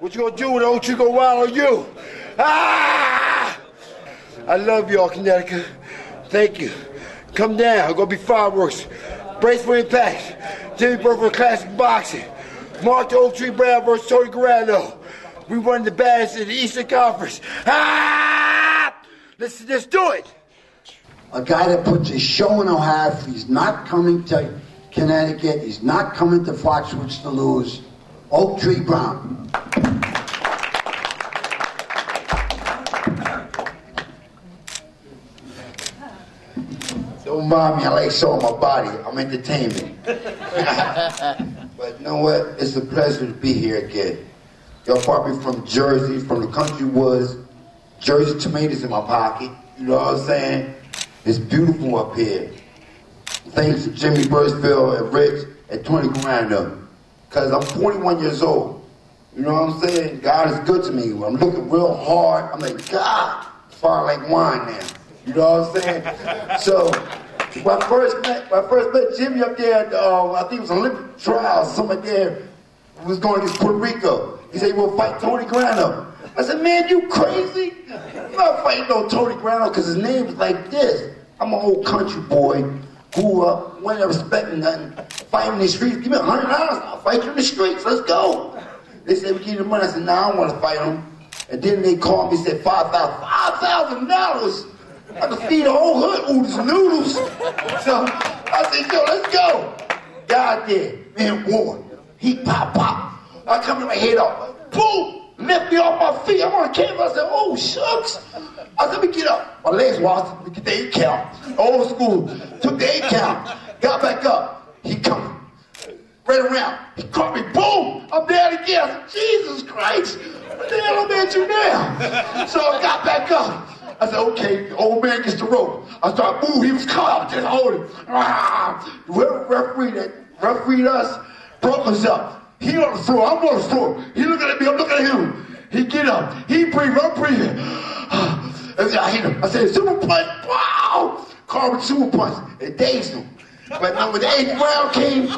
What you gonna do with old tree go wild on you? Ah! I love y'all, Connecticut. Thank you. Come down. I'm Gonna be fireworks. Brace for impact. Jimmy Burchfield Classic Boxing. Mark the Oak Tree Brown versus Tony Grano. We won the baddest in the Eastern Conference. Ah! Let's let's do it. A guy that puts a show in Ohio, he's not coming to Connecticut, he's not coming to Foxwoods to lose. Oak Tree Brown. Don't mind me, I like showing my body. I'm entertainment. but you know what? It's a pleasure to be here again. Y'all probably from Jersey, from the country woods. Jersey tomatoes in my pocket. You know what I'm saying? It's beautiful up here. Thanks to Jimmy Burchfield and Rich and Tony Grano. Because I'm 41 years old. You know what I'm saying? God is good to me. I'm looking real hard. I'm like, God, far like wine now. You know what I'm saying? so, when I first met, when I first met Jimmy up there, at, uh, I think it was Olympic trials, something there, was going against Puerto Rico. He said, "We'll fight Tony Grano." I said, "Man, you crazy? I'm not fighting no Tony Grano because his name is like this. I'm an old country boy, grew up, wasn't respecting nothing, fighting in the streets. Give me a hundred dollars, I'll fight you in the streets. Let's go." They said, "We give you the money." I said, "No, nah, I don't want to fight him." And then they called me and said, five thousand, five thousand dollars. I could feed the whole hood oodles and noodles. So I said, yo, let's go. God did. Man, war. He pop, pop. I come to my head off. Boom! Lift me off my feet. I'm on the camera. I said, oh, shucks. I said, let me get up. My legs washed. We get the eight count. Old school. Took the eight count. Got back up. He coming. Right around. He caught me. Boom! I'm down again. I said, Jesus Christ. What the hell I'm at you now? So I got back up. I said, okay, the old man gets the rope. I start moving, he was caught, I just hold him. Ah, referee that refereed us broke us up. He on the floor, I'm on the floor. He looking at me, I'm looking at him. He get up, he breathe, I'm breathing. I hit him. I said, super punch, wow! Carvin super punch. It dazed him. But when the eighth round came,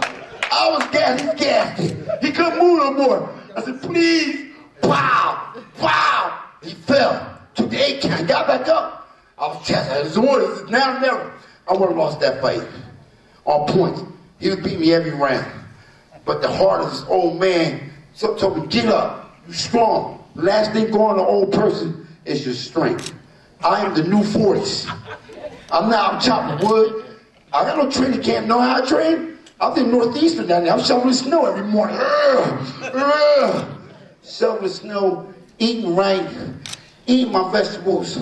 I was gassed, he gassed He couldn't move no more. I said, please, wow, wow. He fell eight count, got back up. I was testing his orders. Now never. I would have lost that fight. On points. He would beat me every round. But the heart of this old man so told me, get up. You strong. Last thing going to old person is your strength. I am the new 40s. I'm now I'm chopping wood. I got no training camp, know how I train? I'm in Northeastern down there. I'm shoveling snow every morning. Shoveling snow, eating right, eat my vegetables.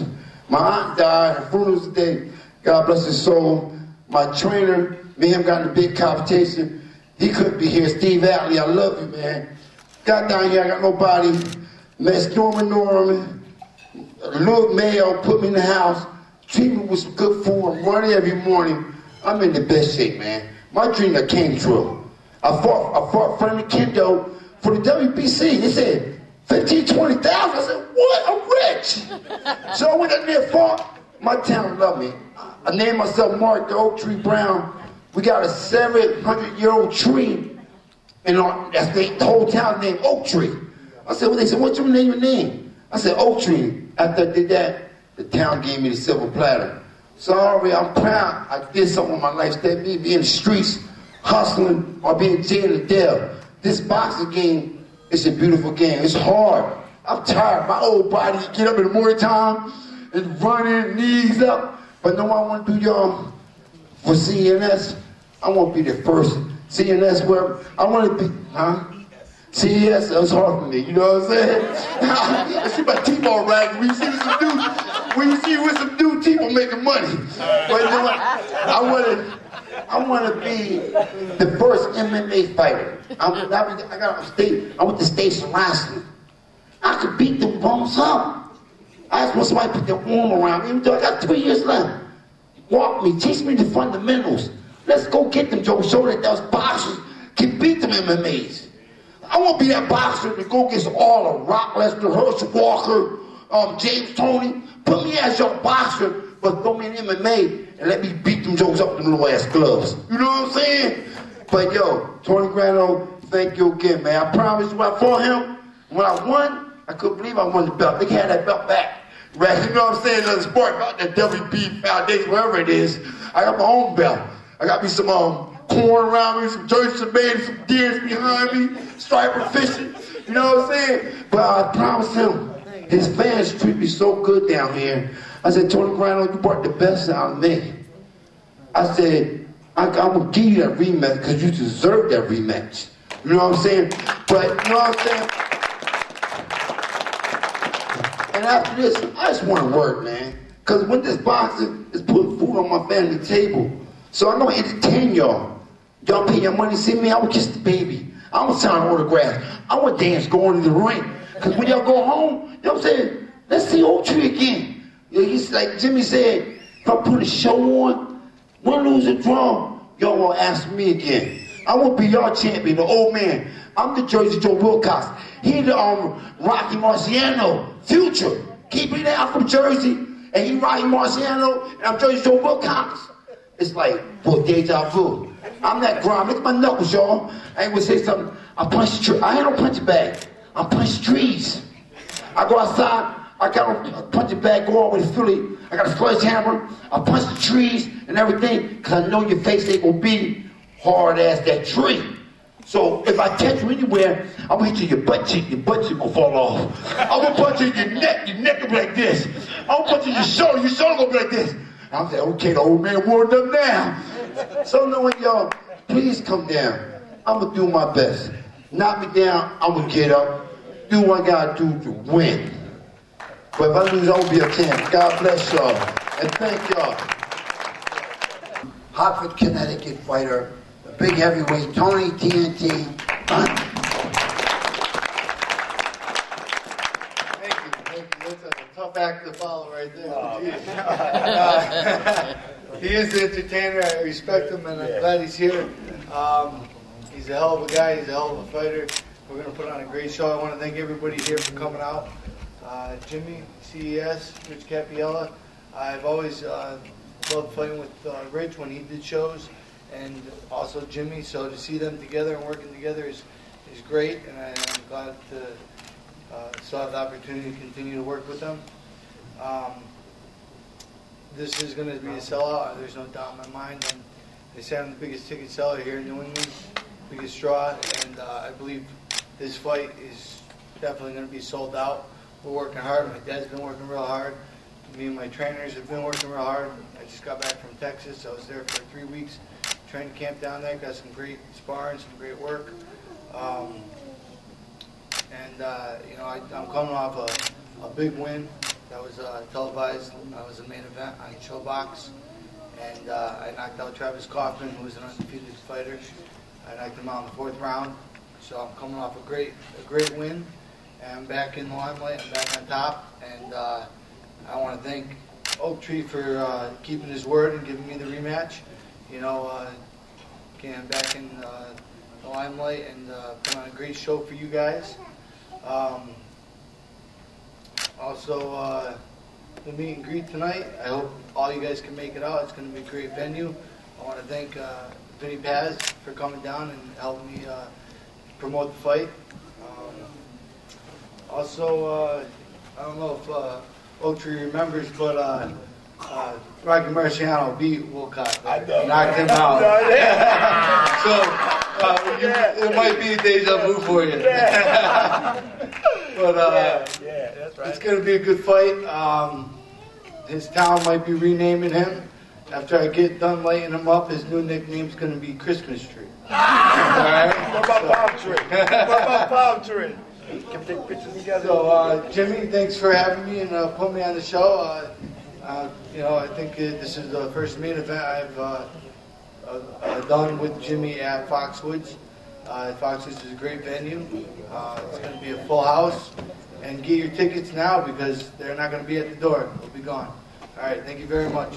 My aunt died, her funeral's today. God bless his soul. My trainer, me and him got in a big competition. He couldn't be here. Steve Atlee, I love you, man. Got down here, I got nobody. Met Norman Norman. Luke Mayo put me in the house. Treatment was good for him. Running every morning. I'm in the best shape, man. My dream came true. I fought, I fought Frankie Kendo for the WBC. They said, 15, 20,000. I said, what? I'm rich. so I went up there, fought. My town loved me. I named myself Mark the Oak Tree Brown. We got a 700 year old tree. And that's the, the whole town named Oak Tree. I said, well, they said, what's your name, your name? I said, Oak Tree. After I did that, the town gave me the silver platter. Sorry, I'm proud. I did something with my life. Instead me being in the streets, hustling, or being jailed to death. This boxing game it's a beautiful game. It's hard. I'm tired. My old body get up in the morning time and running, knees up. But no, I want to do y'all for CES. I want to be the first CES where I want to be, huh? CES, that was hard for me, you know what I'm saying? I see my T-ball rag. We see some dude, we see with some dude T-ball making money. But you know what? I want to I want to be the first MMA fighter. I'm, I, I got a state. I went to station wrestling. I could beat them bones up. I just want somebody to put their arm around me. Even though I got three years left. Walk me, teach me the fundamentals. Let's go get them, Joe. Show that those boxers can beat them MMAs. I want to be that boxer to go against all of Brock Lesnar, Herschel Walker, um, James Toney. Put me as your boxer, but throw me in MMA and let me beat them jokes up with them little ass gloves. You know what I'm saying? But yo, Tony Grano, thank you again, man. I promise you I fought him. When I won, I couldn't believe I won the belt. They had that belt back. Right, you know what I'm saying? Another sport about that WB Foundation, wherever it is. I got my own belt. I got me some um, corn around me, some some babies, some deers behind me, striper fishing. You know what I'm saying? But I promised him, his fans treat me so good down here. I said, Tony Grano, you brought the best out of me. I said, I, I'm gonna give you that rematch because you deserve that rematch. You know what I'm saying? But you know what I'm saying? And after this, I just want to work, man. Because when this boxing is putting food on my family table, so I'm going to entertain y'all. Y'all pay your money see me, I will kiss the baby. I will sign autographs. I will dance going to the ring. Because when y'all go home, you know what I'm saying? Let's see old Tree again. You know, he's like Jimmy said, if I put a show on, win, lose, or draw, y'all won't ask me again. I will be your champion, the old man. I'm the Jersey Joe Wilcox. He the um, Rocky Marciano, future. Keep me down from Jersey, and he Rocky Marciano, and I'm Jersey Joe Wilcox. It's like, for deja vu. I'm that grind. Look at my knuckles, y'all. I ain't gonna say something. I punch the tree. I ain't no punch bag. I punch trees. I go outside. I got a punching bag, go all the way to Philly. I got a sledgehammer. I punch the trees and everything, because I know your face ain't gonna be hard as that tree. So if I catch you anywhere, I'm gonna hit you your butt cheek, your butt cheek gonna fall off. I'm gonna punch you in your neck, your neck will be like this. I'm gonna punch you in your shoulder, your shoulder gonna be like this. I'm saying, okay, the old man warmed up now. So knowing y'all, please come down. I'm gonna do my best. Knock me down, I'm gonna get up. Do what I gotta do to win. But if I lose, I won't be a champ. God bless y'all. And thank y'all. Hartford, Connecticut fighter, the big heavyweight, Tony TNT. Thank you, thank you. That's a tough act to follow right there. Jeez. Uh, he is the entertainer. I respect him, and I'm glad he's here. Um, he's a hell of a guy. He's a hell of a fighter. We're going to put on a great show. I want to thank everybody here for coming out. Uh, Jimmy, CES, Rich Cappiello. I've always uh, loved fighting with uh, Rich when he did shows, and also Jimmy. So to see them together and working together is is great, and I, I'm glad to uh, still have the opportunity to continue to work with them. Um, this is going to be a sellout. There's no doubt in my mind. They say I'm the biggest ticket seller here in New England, biggest draw, and uh, I believe this fight is definitely going to be sold out. We're working hard. My dad's been working real hard. Me and my trainers have been working real hard. I just got back from Texas. I was there for three weeks, training camp down there. Got some great sparring, some great work. Um, and uh, you know, I, I'm coming off a, a big win that was uh, televised. I was the main event on ShoBox, and uh, I knocked out Travis Kauffman, who was an undefeated fighter. I knocked him out in the fourth round. So I'm coming off a great, a great win, and I'm back in the limelight. I'm back on top, and uh, I want to thank Oak Tree for uh, keeping his word and giving me the rematch. You know, uh, again, back in uh, the limelight and uh, put on a great show for you guys. Um, also, uh, the meet and greet tonight. I hope all you guys can make it out. It's going to be a great venue. I want to thank uh, Vinny Paz for coming down and helping me uh, promote the fight. Um, also, uh, I don't know if uh, Oak Tree remembers, but uh, uh, Rocky Marciano beat Walcott. I know. Knocked him out. so uh, you, it might be a deja vu for you. but uh, Yeah, that's it's going to be a good fight. Um, his town might be renaming him. After I get done lighting him up, his new nickname's going to be Christmas Tree. All right? What about palm tree? What about palm tree? Can take pictures together? So, uh, Jimmy, thanks for having me and uh, putting me on the show. Uh, uh, you know, I think uh, this is the first main event I've uh, uh, uh, done with Jimmy at Foxwoods. Uh, Foxwoods is a great venue. Uh, it's going to be a full house. And get your tickets now because they're not going to be at the door. They'll be gone. All right, thank you very much.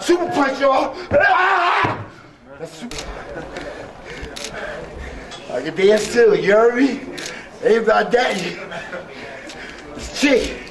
Super punch, y'all. I can dance too, you heard me? Ain't about that. It's chick.